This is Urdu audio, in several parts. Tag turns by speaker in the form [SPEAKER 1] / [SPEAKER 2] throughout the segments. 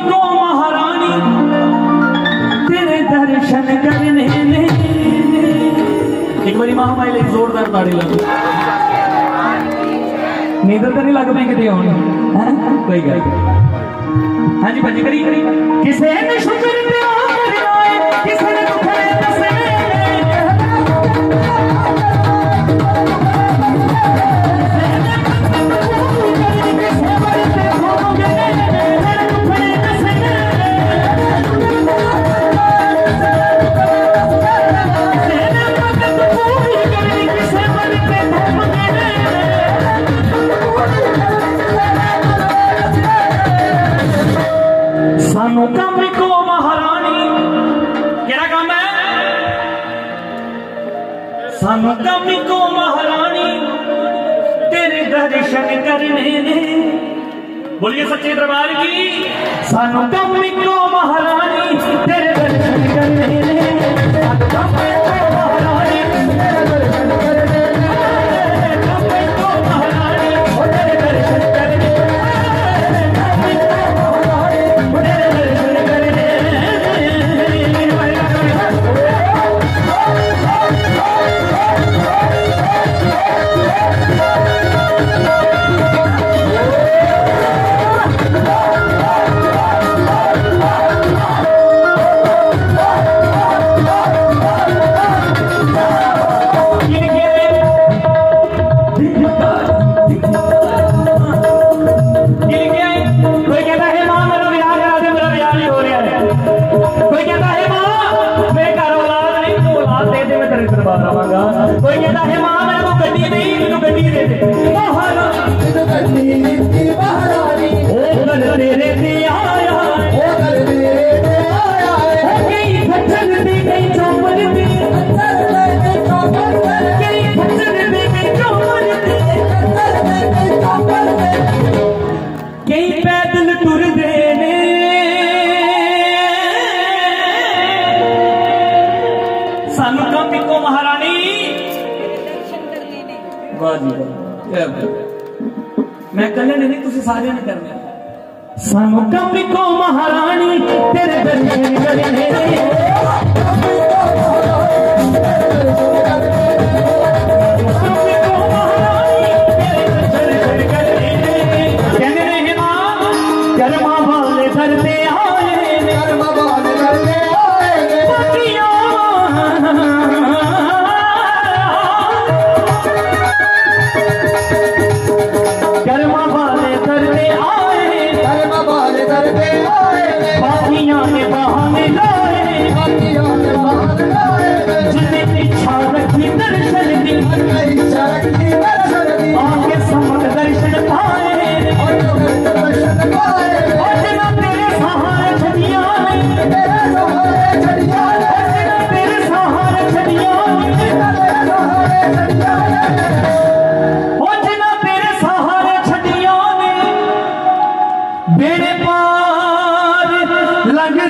[SPEAKER 1] کو مہارانی تیرے درشن کرنے لگو نیندر تو کتنے ہونے کوئی گئی ہاں جی بھاجی کری کسے نے شکر پیو کرنا ہے سانو دم کو مہارانی تیرے درشن کرنے نے۔ بولیے سچے دربار کی۔ سانو کو مہارانی تیرے درشن کرنے نے۔ سن پیتو مہارانی۔ میں کہ سارے نے کرنا سام پیتو مہارا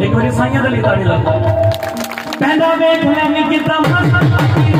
[SPEAKER 1] هڪ وري سائين دلي تاري پہلا میں تھوڑا میں کتنا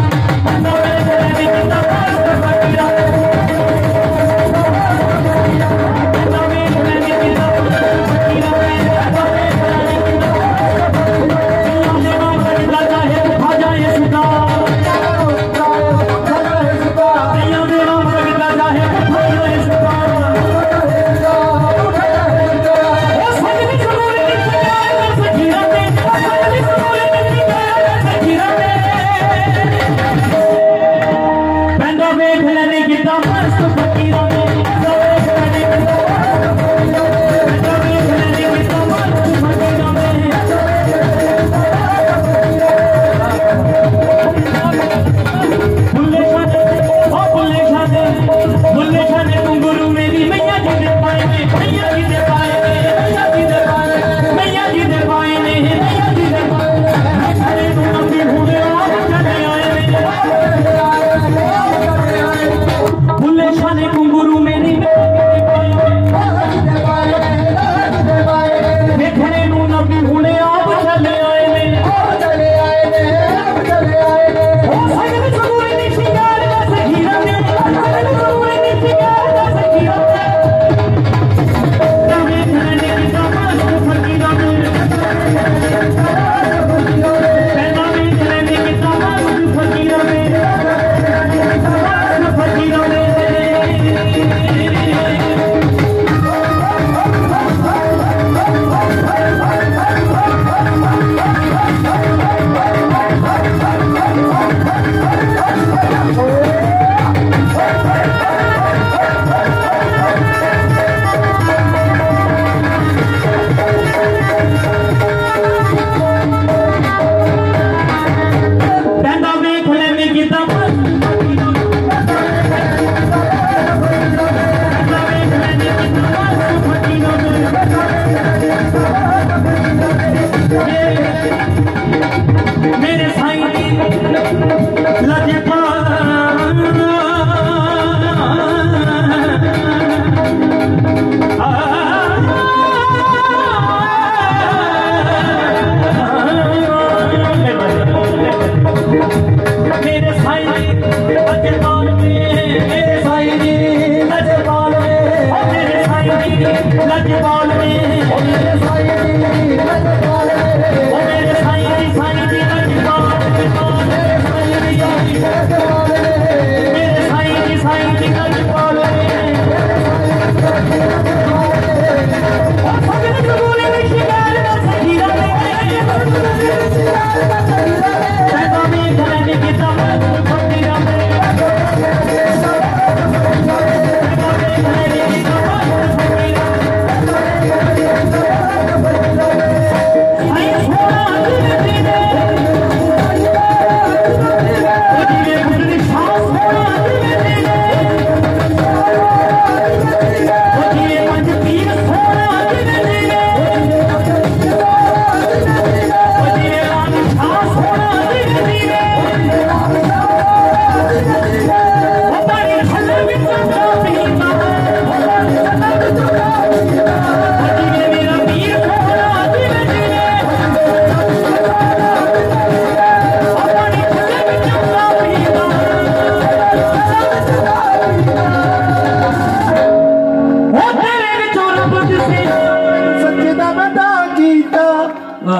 [SPEAKER 1] Thank you.